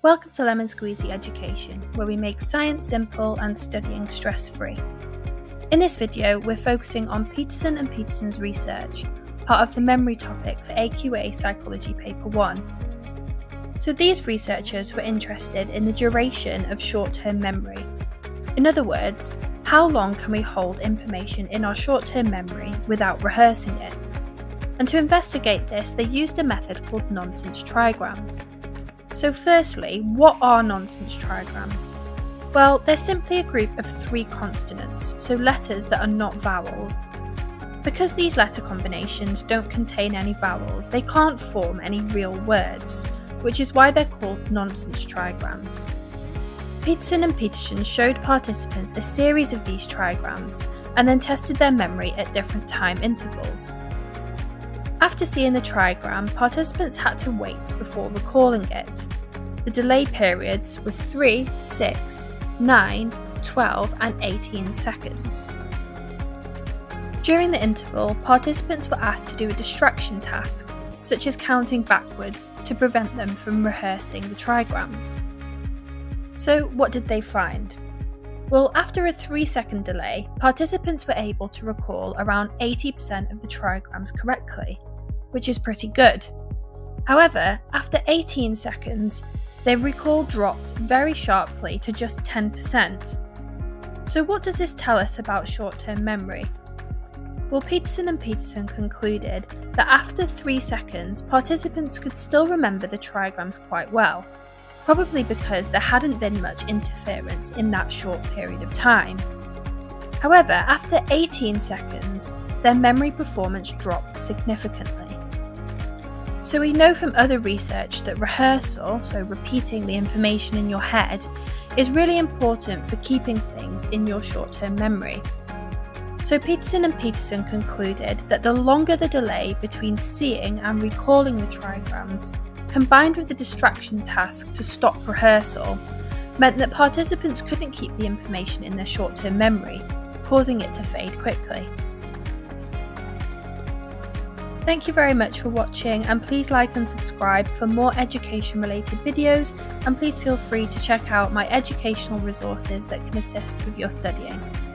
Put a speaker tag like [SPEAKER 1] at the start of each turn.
[SPEAKER 1] Welcome to Lemon Squeezy Education, where we make science simple and studying stress free. In this video, we're focusing on Peterson and Peterson's research, part of the memory topic for AQA Psychology Paper 1. So, these researchers were interested in the duration of short term memory. In other words, how long can we hold information in our short term memory without rehearsing it? And to investigate this, they used a method called nonsense trigrams. So, firstly, what are nonsense trigrams? Well, they're simply a group of three consonants, so letters that are not vowels. Because these letter combinations don't contain any vowels, they can't form any real words, which is why they're called nonsense trigrams. Peterson and Peterson showed participants a series of these trigrams and then tested their memory at different time intervals. After seeing the trigram, participants had to wait before recalling it. The delay periods were 3, 6, 9, 12, and 18 seconds. During the interval, participants were asked to do a distraction task, such as counting backwards, to prevent them from rehearsing the trigrams. So, what did they find? Well, after a 3 second delay, participants were able to recall around 80% of the trigrams correctly, which is pretty good. However, after 18 seconds, their recall dropped very sharply to just 10%. So, what does this tell us about short term memory? Well, Peterson and Peterson concluded that after 3 seconds, participants could still remember the trigrams quite well, probably because there hadn't been much interference in that short period of time. However, after 18 seconds, their memory performance dropped significantly. So we know from other research that rehearsal, so repeating the information in your head, is really important for keeping things in your short term memory. So Peterson and Peterson concluded that the longer the delay between seeing and recalling the trigrams, combined with the distraction task to stop rehearsal, meant that participants couldn't keep the information in their short term memory, causing it to fade quickly. Thank you very much for watching and please like and subscribe for more education related videos and please feel free to check out my educational resources that can assist with your studying.